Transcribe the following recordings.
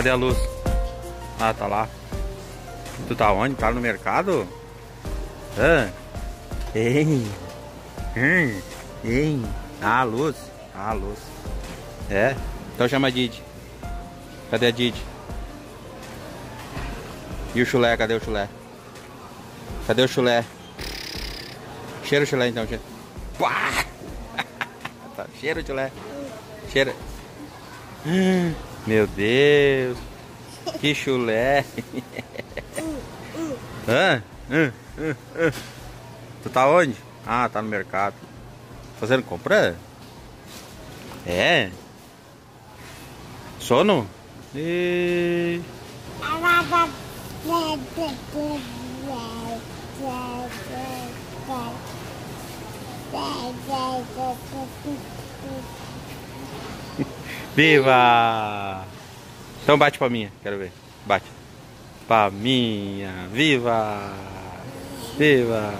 Cadê a luz? Ah, tá lá. Tu tá onde? Tá no mercado? Ah. Ei. Hum. Ei. Ah, a luz. Ah, a luz. É? Então chama a Didi. Cadê a Didi? E o chulé? Cadê o chulé? Cadê o chulé? Cheira o chulé então, cheira. Pá! Tá, cheira o chulé. Cheira. Meu Deus. Que chulé. Hã? Hã? Hã? Hã? Tu tá onde? Ah, tá no mercado. Fazendo compra? É? Sono? E... Viva! Então bate pra minha, quero ver. Bate. Pra minha. Viva! Viva!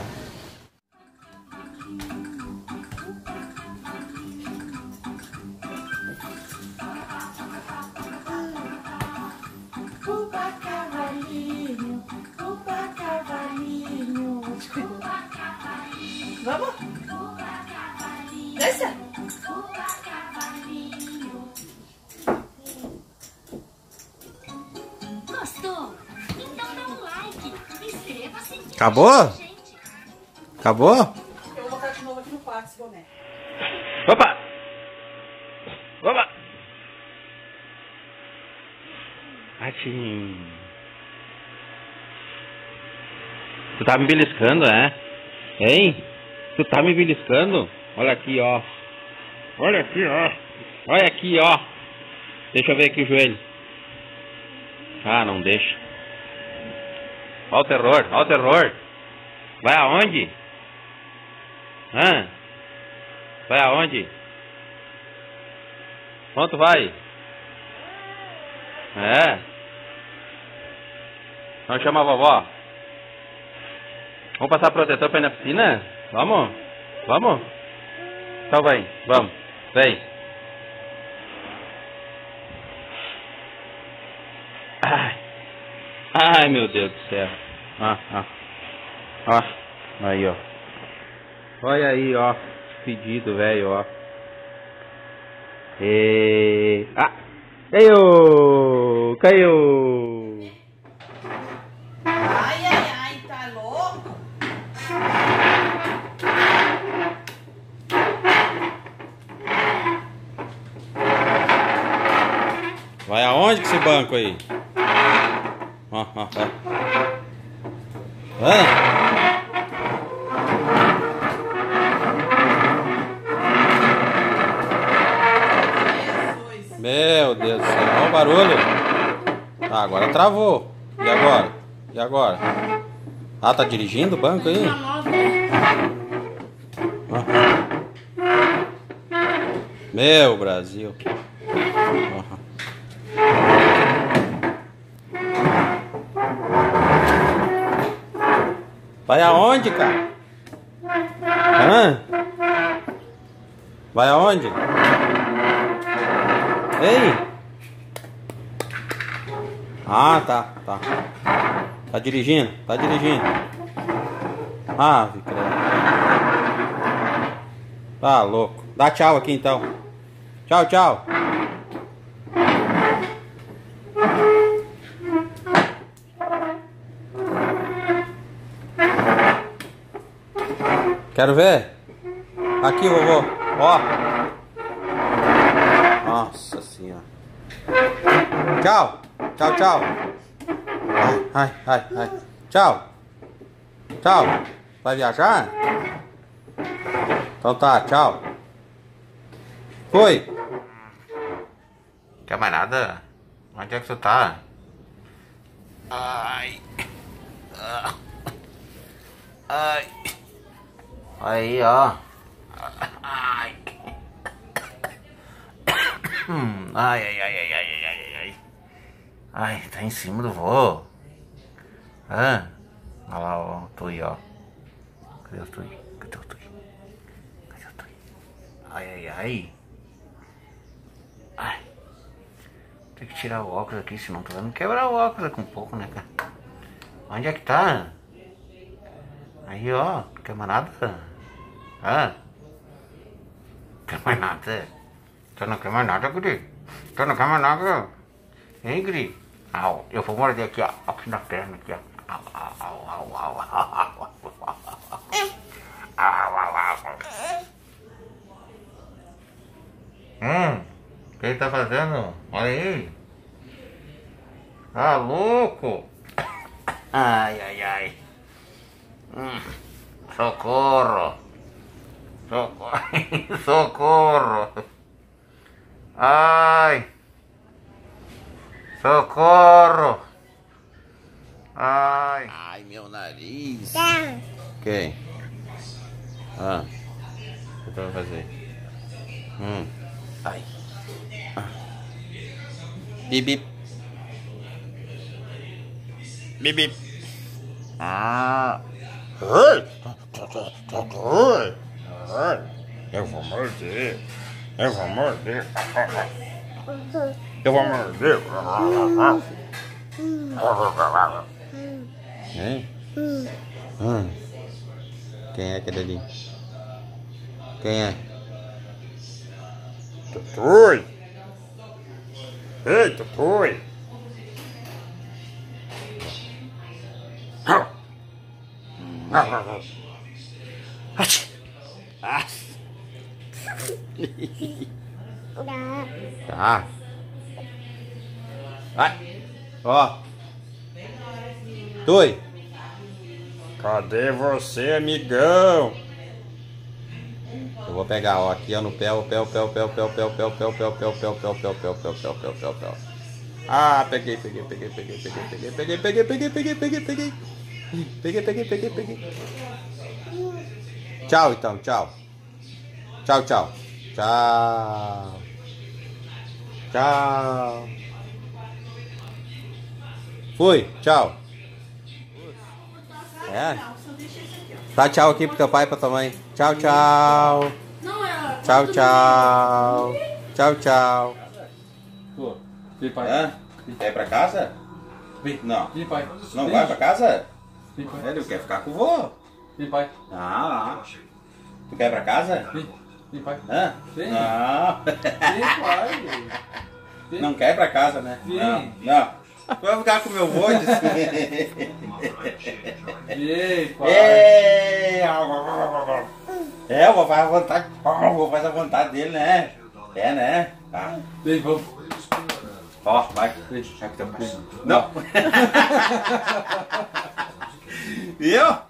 Upa cavalinho, upa cavalinho. Vamos? Acabou? Acabou? Eu vou botar de novo aqui no quarto esse boné. Opa! Opa! Atim. Tu tá me beliscando, é? Hein? Tu tá me beliscando? Olha aqui, ó. Olha aqui, ó. Olha aqui, ó. Deixa eu ver aqui o joelho. Ah, não deixa. Olha o terror, olha o terror. Vai aonde? Hã? Vai aonde? Onde tu vai? É? Então chama a vovó. Vamos passar protetor pra ir na piscina? Vamos? Vamos? Então vem, vamos. Vem. Ai. Ai, meu Deus do céu. Ah, ah. Ó. Aí, ó. Olha aí, ó. Pedido, velho, ó. E... Ah! Caiu! Caiu! Ai, ai, ai, tá louco? Vai aonde com esse banco aí? Ó, ó. Hã? Jesus. Meu Deus do céu, olha o barulho. Ah, agora travou. E agora? E agora? Ah, tá dirigindo o banco aí? Ah. Meu Brasil. Ah. Vai aonde, cara? Hã? Vai aonde? Ei! Ah, tá, tá. Tá dirigindo, tá dirigindo. Ah, credo. Tá louco. Dá tchau aqui então. Tchau, tchau. Quero ver. Aqui, vovô. Ó. Nossa senhora. Tchau. Tchau, tchau. Ai, ai, ai. Tchau. Tchau. Vai viajar? Então tá, tchau. Foi. Camarada, onde é que tu tá? Ai. Ah. Ai. Aí, ó. Ai. Ai, ai, ai, ai, ai, ai, ai, tá em cima do voo. Hã? Olha lá, ó, o Tui, ó. Cadê o Tui? Cadê o Tui? Cadê o Tui? Ai, ai, ai. Ai. Tem que tirar o óculos aqui, senão vai me quebrar o óculos daqui um pouco, né, cara? Onde é que tá? Aí, ó, não Hã? Quer mais nada? Tu não quer mais nada, Guri? Tu não quer mais nada? Hein, Guri? Au, eu vou morder aqui, ó, aqui na perna, aqui, ó. Au, au, au, au, au, au, au, au. Au, au, au. Hum, o que ele tá fazendo? Olha aí. Ah, louco. Ai, ai, ai. Hum, socorro. Socorro. Socorro. Ai. Socorro. Ai. Ai, meu nariz. Quem? Ah. O que tu vai fazer? Hum. Ai. Ah. Bip, bip. Ah. Oi. Oi. Oi. Eu vou morder. Eu vou morder. Eu vou morder. Hein? Hum. Quem é aquele ali? Quem é? Tutui! Ei, Tutui! Ah. Tá. Vai. Ó. Tui. Cadê você, amigão? Eu vou pegar, ó, aqui ó, no pé, o pé, o pé, o pé, o pé, o pé, o pé, o pé, o pé, o pé, o pé, o pé, o pé, o pé, o pé, o pé, o pé, o pé, o pé. Ah, peguei, peguei, peguei, peguei, peguei, peguei, peguei, peguei, peguei, peguei, peguei, peguei. Peguei, peguei, peguei, peguei. Tchau, então, tchau. Tchau, tchau. Tchau. Tchau. Fui, tchau. É? Tá tchau aqui pro teu pai e pra tua mãe. Tchau, tchau. Tchau, tchau. Tchau, tchau. Pô, vem pai. Hã? Quer ir pra casa? Vem. Não. Vem pai. Não vai pra casa? Vem pai. Ele quer ficar com o vô. Vem pai. Ah, não. Tu quer ir pra casa? Vem. Vem pai. Hã? Vem. Não. Vem pai. Vem. Não quer ir pra casa, né? Vem. Não. Não. Vai ficar com o meu vô? disse. Vem pai. Ei! É, o vô faz a vontade. O vô faz a vontade dele, né? É, né? Tá. Vem, vamos. Ó, vai. Vai com teu pai. Não. Viu?